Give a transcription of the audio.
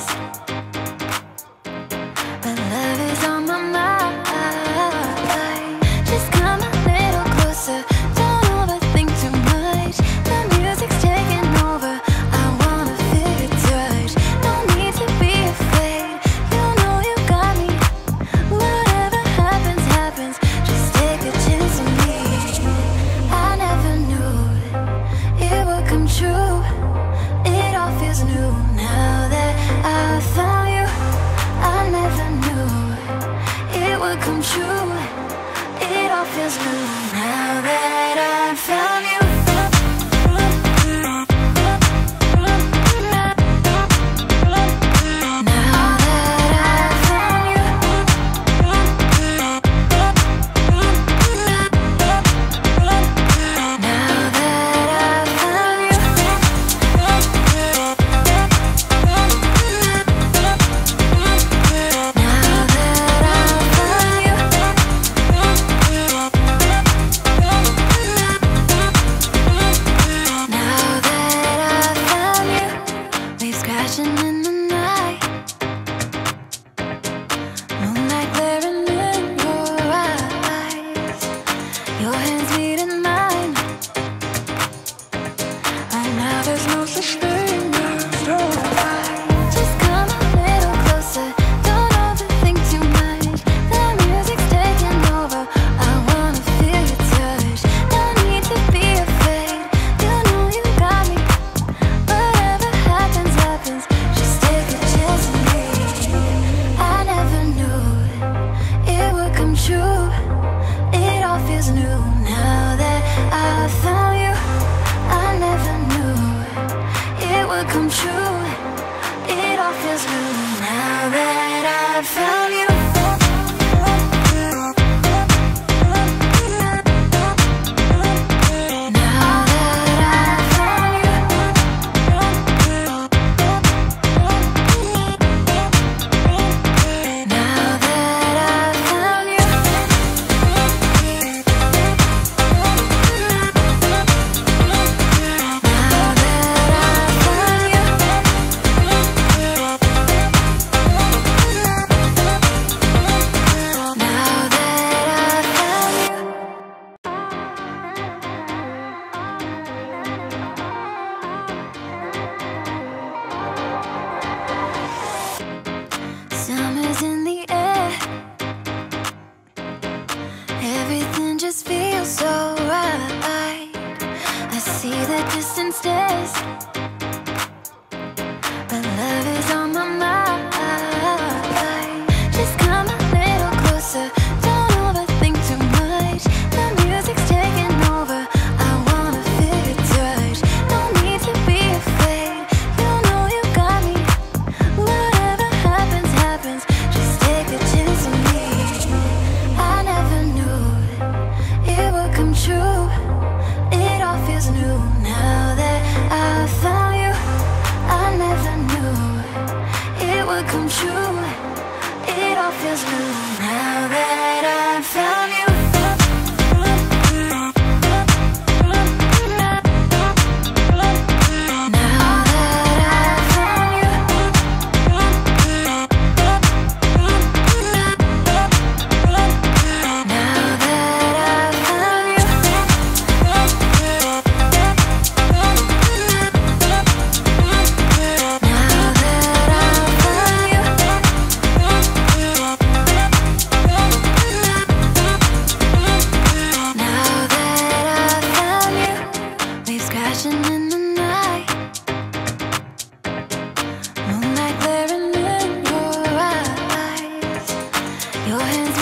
Podcast. you Alles no such thing. now that I've found distance test. would come true. It all feels new now that I've found you. Your hands